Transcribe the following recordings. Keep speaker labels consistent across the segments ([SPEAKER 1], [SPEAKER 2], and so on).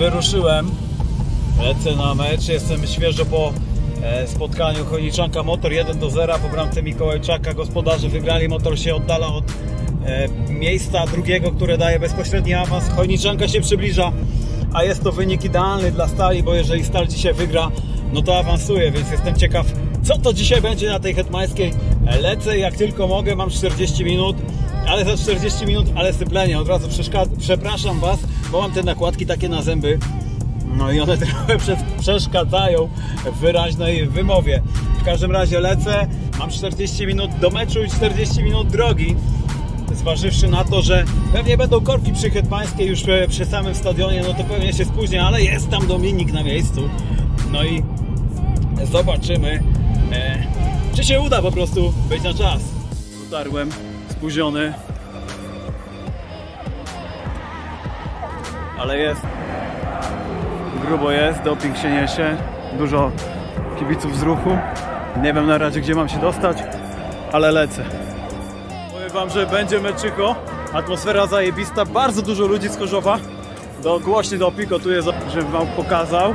[SPEAKER 1] ruszyłem. Lecę na mecz, jestem świeżo po e, spotkaniu Chojniczanka Motor 1 do 0 po bramce Mikołajczaka. Gospodarze wygrali, motor się oddala od e, miejsca drugiego, które daje bezpośredni awans. Chojniczanka się przybliża, a jest to wynik idealny dla Stali, bo jeżeli Stal dzisiaj wygra, no to awansuje, więc jestem ciekaw, co to dzisiaj będzie na tej hetmańskiej. Lecę jak tylko mogę, mam 40 minut, ale za 40 minut, ale syplenie. Od razu przepraszam Was, bo mam te nakładki takie na zęby. No i one trochę przes- przeszkadzają w wyraźnej wymowie. W każdym razie lecę, mam 40 minut do meczu i 40 minut drogi. Zważywszy na to, że pewnie będą korki przy Hetmańskiej już przy samym stadionie, no to pewnie się spóźnię, ale jest tam Dominik na miejscu. No i zobaczymy, e, czy się uda po prostu być na czas. Dotarłem, spóźniony. Ale jest. Grubo jest, doping się niesie. Dużo kibiców z ruchu. Nie wiem na razie gdzie mam się dostać, ale lecę. Powiem wam, że będzie meczyko. Atmosfera zajebista, bardzo dużo ludzi z Chorzowa. Do, głośny doping, o tu jest, żebym wam pokazał.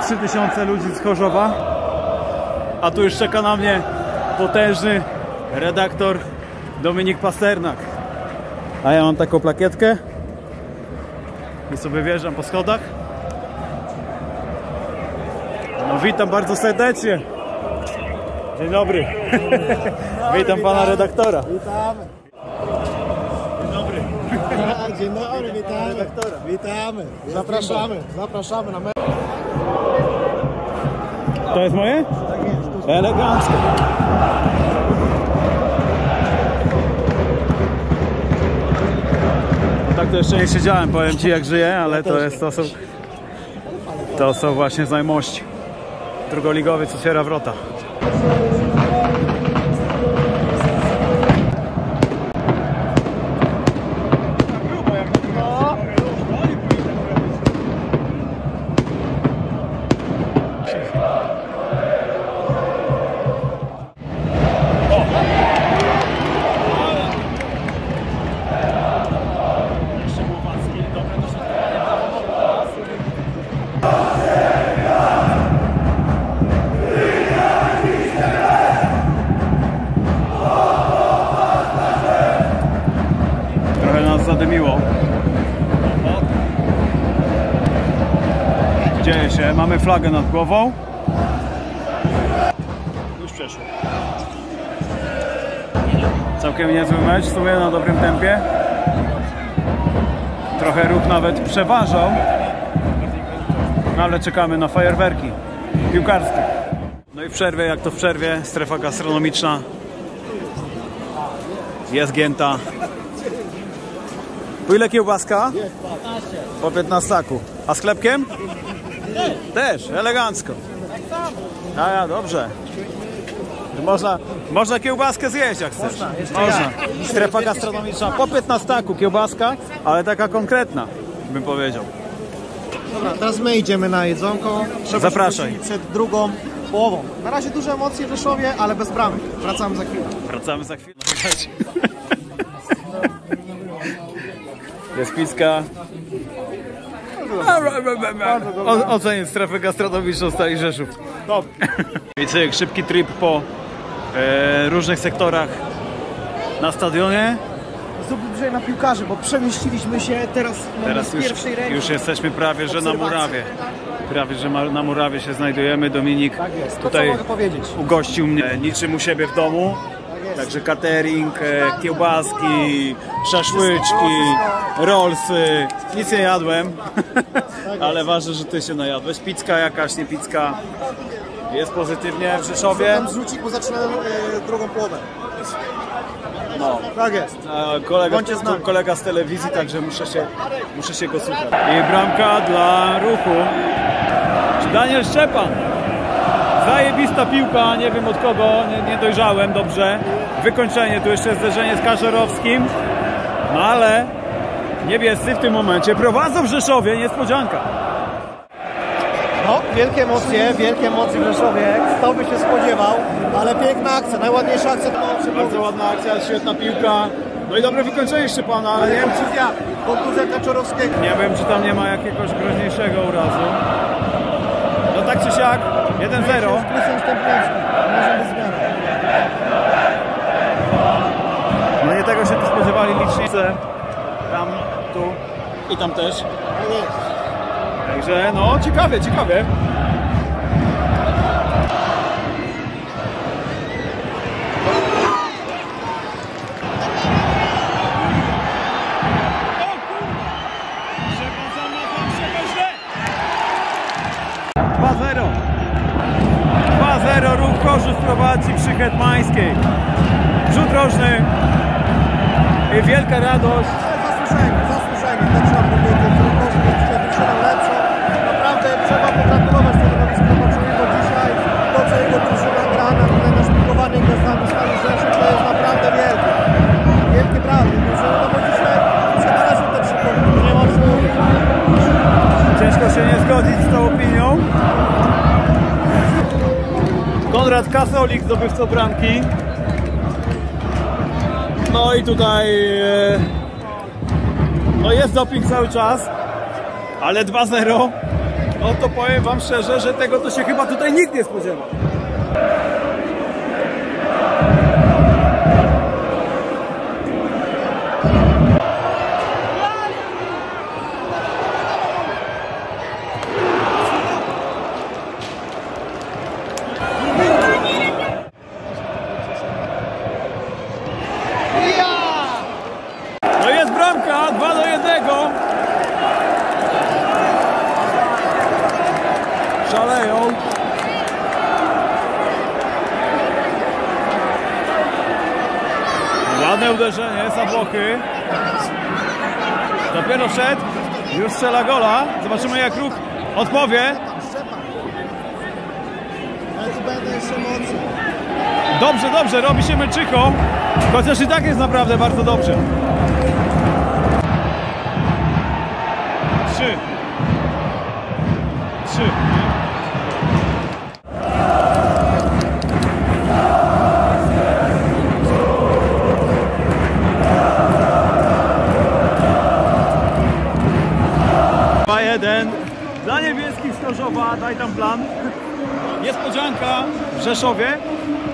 [SPEAKER 1] Z 3000 ludzi z Chorzowa. A tu już czeka na mnie potężny redaktor Dominik Pasternak. A ja mam taką plakietkę i sobie wjeżdżam po schodach. No witam bardzo serdecznie. Dzień dobry. witam pana redaktora.
[SPEAKER 2] Witamy.
[SPEAKER 1] Dzień dobry.
[SPEAKER 2] Dzień dobry, witamy.
[SPEAKER 1] Redaktora.
[SPEAKER 2] Witamy. Zapraszamy. Zapraszamy na mecz.
[SPEAKER 1] To jest moje?
[SPEAKER 2] Tak jest.
[SPEAKER 1] Elegancko. No tak to jeszcze nie siedziałem, powiem Ci jak żyję, ale to jest, to są, to są właśnie znajomości. Drugoligowiec otwiera wrota. Zadymiło. Dzieje się, mamy flagę nad głową. Już przeszło. Całkiem niezły mecz, w sumie na dobrym tempie. Trochę ruch nawet przeważał. No ale czekamy na fajerwerki piłkarskie. No i w przerwie, jak to w przerwie, strefa gastronomiczna jest gięta. Po ile kiełbaska? Po 15 A sklepkiem? Też, elegancko. A ja, dobrze. Można, można kiełbaskę zjeść jak chcesz. Można. Strefa gastronomiczna po 15 kiełbaska, ale taka konkretna, bym powiedział.
[SPEAKER 2] Dobra, teraz my idziemy na jedzonko. Trzeba
[SPEAKER 1] Zapraszaj.
[SPEAKER 2] przed drugą połową. Na razie duże emocje w Rzeszowie, ale bez bramek. Wracamy za chwilę.
[SPEAKER 1] Wracamy za chwilę. Jest piska. O, ocenię strefę gastronomiczną Stali Rzeszów.
[SPEAKER 2] Top.
[SPEAKER 1] I cyk, szybki trip po e, różnych sektorach na stadionie.
[SPEAKER 2] Znów bliżej na piłkarzy, bo przemieściliśmy się teraz,
[SPEAKER 1] Teraz
[SPEAKER 2] z
[SPEAKER 1] już,
[SPEAKER 2] pierwszej ręki.
[SPEAKER 1] już jesteśmy prawie, że na murawie. Prawie, że na murawie się znajdujemy. Dominik
[SPEAKER 2] Tak jest. To
[SPEAKER 1] tutaj
[SPEAKER 2] co mogę powiedzieć?
[SPEAKER 1] ugościł mnie niczym u siebie w domu. Także catering, e, kiełbaski, szaszłyczki, rollsy. Nic nie jadłem, ale ważne, że ty się najadłeś. Pizka jakaś, nie pizka. Jest pozytywnie w Rzeszowie.
[SPEAKER 2] Tam zrzucić, bo zaczynamy e, drugą połowę.
[SPEAKER 1] No.
[SPEAKER 2] Tak jest.
[SPEAKER 1] Kolega, kolega z telewizji, także muszę się, muszę się go słuchać. I bramka dla ruchu. Daniel Szczepan. Zajebista piłka, nie wiem od kogo, nie, nie dojrzałem dobrze. Wykończenie, tu jeszcze zderzenie z Kaczorowskim. No ale niebiescy w tym momencie prowadzą w Rzeszowie, niespodzianka.
[SPEAKER 2] No, wielkie emocje, wielkie emocje w Rzeszowie. Kto by się spodziewał, ale piękna akcja, najładniejsza akcja to
[SPEAKER 1] Bardzo ładna akcja, świetna piłka. No i dobre wykończenie Szczepana, ale nie wiem, czy,
[SPEAKER 2] Kontuzja, kontuzja Kaczorowskiego.
[SPEAKER 1] nie wiem, czy tam nie ma jakiegoś groźniejszego urazu. No tak czy siak, 1-0. Tam też. Także no ciekawie, ciekawie. Dwa zero. 2-0 ruch Chorzów prowadzi przy Hetmańskiej. Rzut rożny. I wielka radość.
[SPEAKER 2] Zasłużenie, zasłużenie.
[SPEAKER 1] Konrad Kasolik, zdobywcą bramki. No i tutaj e, no jest doping cały czas, ale 2-0. No to powiem wam szczerze, że tego to się chyba tutaj nikt nie spodziewał. No jest bramka, 2 do 1. Szaleją. Ładne uderzenie, Sabochy. Dopiero szedł, już strzela gola. Zobaczymy jak ruch odpowie. Dobrze, dobrze, robi się meczyką. Chociaż i tak jest naprawdę bardzo dobrze. W Rzeszowie,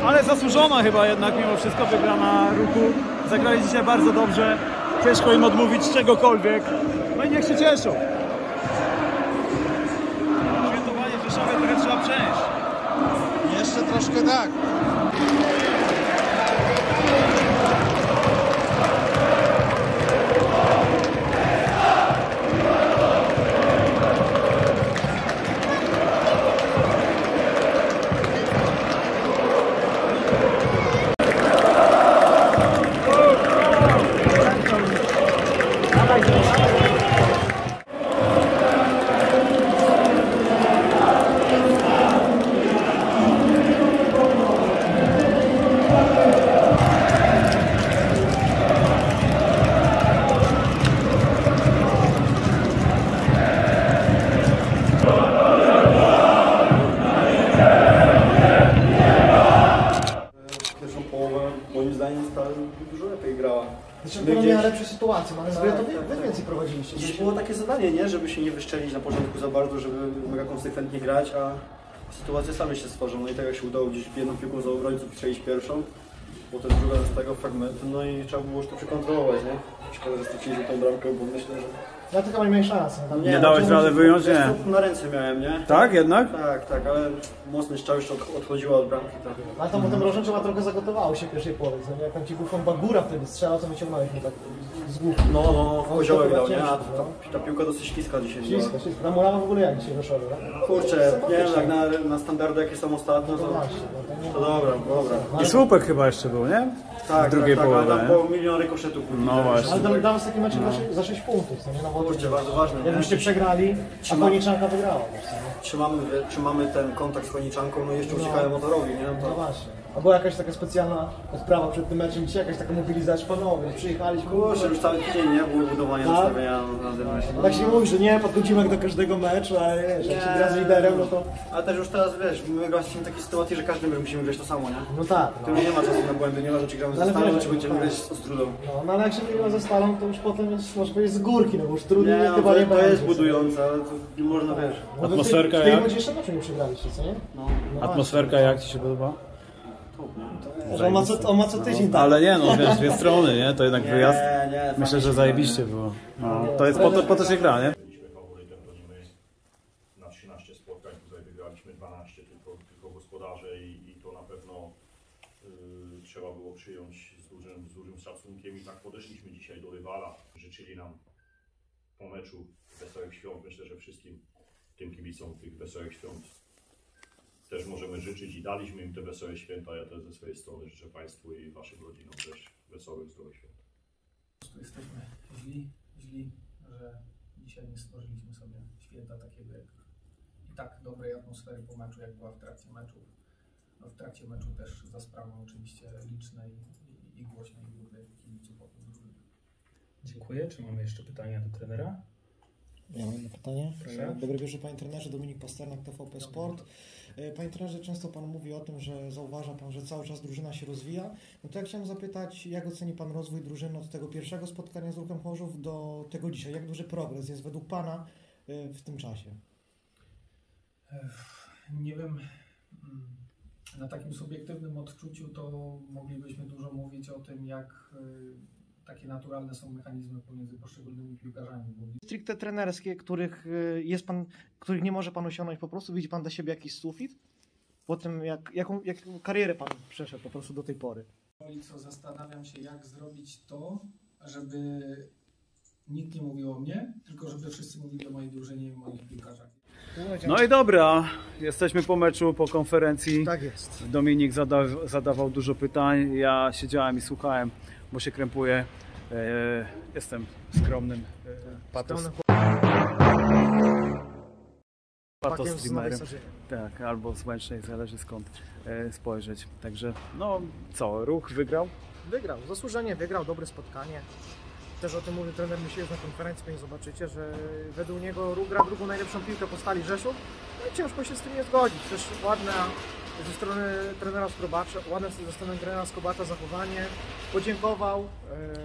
[SPEAKER 1] ale zasłużona chyba jednak mimo wszystko wygrana ruchu. Zagrali dzisiaj bardzo dobrze. Ciężko im odmówić czegokolwiek. No i niech się cieszą. Świętowanie w Rzeszowie trochę trzeba przenieść.
[SPEAKER 2] Jeszcze troszkę tak.
[SPEAKER 3] Gdzieś było takie zadanie, nie? Żeby się nie wyszczelić na początku za bardzo, żeby mega konsekwentnie grać, a sytuacje same się stworzą. No i tak jak się udało gdzieś jedną piłką za obrońców strzelić pierwszą, potem druga z tego fragmentu, no i trzeba było już to przekontrolować, nie? Szkoda, że straciliśmy tą bramkę, bo myślę, że...
[SPEAKER 2] Ja tylko mam mniej szans. Tam
[SPEAKER 1] Nie dałeś
[SPEAKER 2] znaczy,
[SPEAKER 1] rady wyjąć?
[SPEAKER 3] Wiesz
[SPEAKER 1] Nie.
[SPEAKER 3] co, Na ręce miałem, nie?
[SPEAKER 1] Tak, jednak?
[SPEAKER 3] Tak, tak, ale mocny strzał jeszcze od- odchodziła od bramki trochę.
[SPEAKER 2] Ale to potem Rożęczowa trochę zagotowało się w pierwszej połowie. co nie? Jak tam ci główką Bagura wtedy strzelał, to wyciągnąłeś mnie tak z główki.
[SPEAKER 3] No, no, no,
[SPEAKER 2] No,
[SPEAKER 3] koziołek dał, nie? A ta,
[SPEAKER 2] no.
[SPEAKER 3] ta piłka dosyć śliska dzisiaj była.
[SPEAKER 2] Ślisko, ślisko. Ta murawa w ogóle jak dzisiaj wyszła, tak?
[SPEAKER 3] Kurczę, nie wiem, jak na, na standardy jakie są ostatnio,
[SPEAKER 2] No
[SPEAKER 3] to,
[SPEAKER 2] właśnie, no to nie
[SPEAKER 3] to dobra, dobra.
[SPEAKER 1] I słupek chyba jeszcze był, nie?
[SPEAKER 3] Tak,
[SPEAKER 1] w drugiej
[SPEAKER 3] tak, tak,
[SPEAKER 1] połowie.
[SPEAKER 3] ale tam
[SPEAKER 1] nie?
[SPEAKER 3] po milion rykoszetów.
[SPEAKER 1] No właśnie.
[SPEAKER 2] Ale dam- dam z takim meczem za, sze- za 6 punktów, co nie? No bo
[SPEAKER 3] Kurczę, bardzo ważne, nie?
[SPEAKER 2] Jakbyście przegrali, a
[SPEAKER 3] Trzyma-
[SPEAKER 2] Koniczanka wygrała. nie?
[SPEAKER 3] Trzymamy, trzymamy ten kontakt z Koniczanką, no i jeszcze uciekają motorowi, nie?
[SPEAKER 2] No
[SPEAKER 3] No to
[SPEAKER 2] właśnie. A była jakaś taka specjalna odprawa przed tym meczem, dzisiaj jakaś taka mobilizacja, panowie, przyjechaliśmy,
[SPEAKER 3] Kurczę, już cały tydzień nie było budowania
[SPEAKER 2] Tak?
[SPEAKER 3] nastawienia na tym meczu.
[SPEAKER 2] No tak się mówi, że nie, podchodzimy jak do każdego meczu, ale wiesz, jak się gra z liderem, no to...
[SPEAKER 3] Ale też już teraz wiesz, my jesteśmy w takiej sytuacji, że każdy mecz musimy grać to samo, nie?
[SPEAKER 2] No tak,
[SPEAKER 3] Tu
[SPEAKER 2] no.
[SPEAKER 3] już nie ma czasu na błędy, nie ma, że czy gramy
[SPEAKER 2] Ale
[SPEAKER 3] ze Stalą, czy będziemy
[SPEAKER 2] tak.
[SPEAKER 3] grać z Ostrudą.
[SPEAKER 2] No, no ale jak się wygra ze stalą, to już potem jest, można powiedzieć, z górki, no bo już trudniej
[SPEAKER 3] Nie, no,
[SPEAKER 2] chyba
[SPEAKER 3] to,
[SPEAKER 2] nie
[SPEAKER 3] to jest budujące, ale to nie można, wiesz.
[SPEAKER 2] No,
[SPEAKER 1] Atmosferka
[SPEAKER 2] tej- W tej
[SPEAKER 1] jak?
[SPEAKER 2] rundzie jeszcze meczu nie przegraliście, co nie?
[SPEAKER 3] No,
[SPEAKER 2] No
[SPEAKER 1] Atmosferka jak Ci się podoba?
[SPEAKER 2] On ma co, on ma co tydzień tak.
[SPEAKER 1] Ale nie no, wiesz, dwie strony, nie? To jednak wyjazd.
[SPEAKER 3] nie, nie.
[SPEAKER 1] Myślę, że zajebiście było. No, to jest po to, po to się gra, nie?
[SPEAKER 4] Byliśmy faworytem. Na 13 spotkań tutaj wygraliśmy 12, tylko, tylko gospodarze i, i to na pewno y, trzeba było przyjąć z dużym, z dużym szacunkiem i tak podeszliśmy dzisiaj do rywala. Życzyli nam po meczu wesołych świąt. Myślę, że wszystkim tym kibicom tych wesołych świąt też możemy życzyć i daliśmy im te wesołe święta. Ja też ze swojej strony życzę Państwu i Waszym rodzinom też wesołych, zdrowych świąt.
[SPEAKER 5] Po prostu jesteśmy źli, źli, że dzisiaj nie stworzyliśmy sobie święta takiego jak i tak dobrej atmosfery po meczu, jak była w trakcie meczu. No, w trakcie meczu też za sprawą oczywiście licznej i, i głośnej grupy kibiców.
[SPEAKER 6] Dziękuję. Czy mamy jeszcze pytania do trenera?
[SPEAKER 2] Ja mam jedno pytanie.
[SPEAKER 6] Proszę.
[SPEAKER 2] Dobry wieczór Panie Trenerze, Dominik Pasternak, TVP Sport. E, Panie Trenerze, często Pan mówi o tym, że zauważa Pan, że cały czas drużyna się rozwija. No to ja chciałem zapytać, jak oceni Pan rozwój drużyny od tego pierwszego spotkania z Ruchem Chorzów do tego dzisiaj? Jak duży progres jest według Pana e, w tym czasie?
[SPEAKER 5] Nie wiem, mm, na takim subiektywnym odczuciu to moglibyśmy dużo mówić o tym, jak y, takie naturalne są mechanizmy pomiędzy poszczególnymi piłkarzami,
[SPEAKER 2] Stricte trenerskie, których e, jest Pan, których nie może Pan osiągnąć po prostu, widzi Pan dla siebie jakiś sufit? Po tym, jak, jaką, jaką karierę Pan przeszedł po prostu do tej pory?
[SPEAKER 5] Co zastanawiam się, jak zrobić to, żeby nikt nie mówił o mnie, tylko żeby wszyscy mówili o mojej drużynie i o moich piłkarzach.
[SPEAKER 1] No i dobra, jesteśmy po meczu, po konferencji.
[SPEAKER 2] Tak jest.
[SPEAKER 1] Dominik zada, zadawał dużo pytań, ja siedziałem i słuchałem, bo się krępuję. E, jestem skromnym e, patos, patos streamerem. Tak, albo z Łęcznej, zależy skąd e, spojrzeć. Także, no co, ruch wygrał?
[SPEAKER 2] Wygrał, zasłużenie wygrał, dobre spotkanie. Też o tym mówi trener Misiewicz na konferencji, pewnie zobaczycie, że według niego Ruch gra drugą najlepszą piłkę po stali Rzeszów. No i ciężko się z tym nie zgodzić. Też ładna ze strony trenera Skrobacza, ładne ze strony trenera Skobacza zachowanie. Podziękował,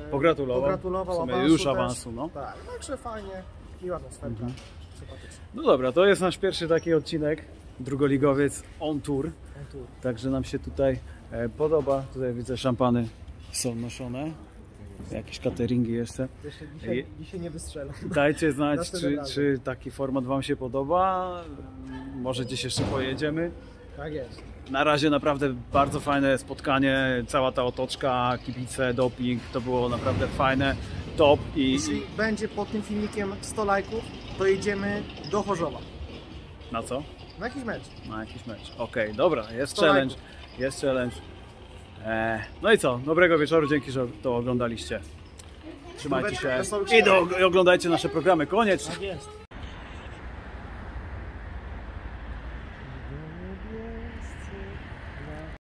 [SPEAKER 2] e,
[SPEAKER 1] Pogratulował.
[SPEAKER 2] pogratulował awansu
[SPEAKER 1] już
[SPEAKER 2] też.
[SPEAKER 1] awansu, no.
[SPEAKER 2] Tak, także fajnie, miła atmosferka,
[SPEAKER 1] Mhm. No dobra, to jest nasz pierwszy taki odcinek, drugoligowiec on tour.
[SPEAKER 2] On tu.
[SPEAKER 1] Także nam się tutaj e, podoba. Tutaj widzę szampany są noszone. Jakieś cateringi jeszcze.
[SPEAKER 2] Jeszcze dzisiaj, dzisiaj nie wystrzelę.
[SPEAKER 1] Dajcie znać, czy, czy taki format Wam się podoba. Może gdzieś jeszcze pojedziemy.
[SPEAKER 2] Tak jest.
[SPEAKER 1] Na razie naprawdę bardzo fajne spotkanie. Cała ta otoczka, kibice, doping, to było naprawdę fajne. Top i,
[SPEAKER 2] Jeśli będzie pod tym filmikiem 100 lajków, to jedziemy do Chorzowa.
[SPEAKER 1] na co?
[SPEAKER 2] Na jakiś mecz.
[SPEAKER 1] Na jakiś mecz. Okej, dobra, jest
[SPEAKER 2] 100
[SPEAKER 1] challenge. Jest challenge. E, no i co? Dobrego wieczoru, dzięki, że to oglądaliście. Trzymajcie się i do, oglądajcie nasze programy. Koniecznie.
[SPEAKER 2] Tak jest.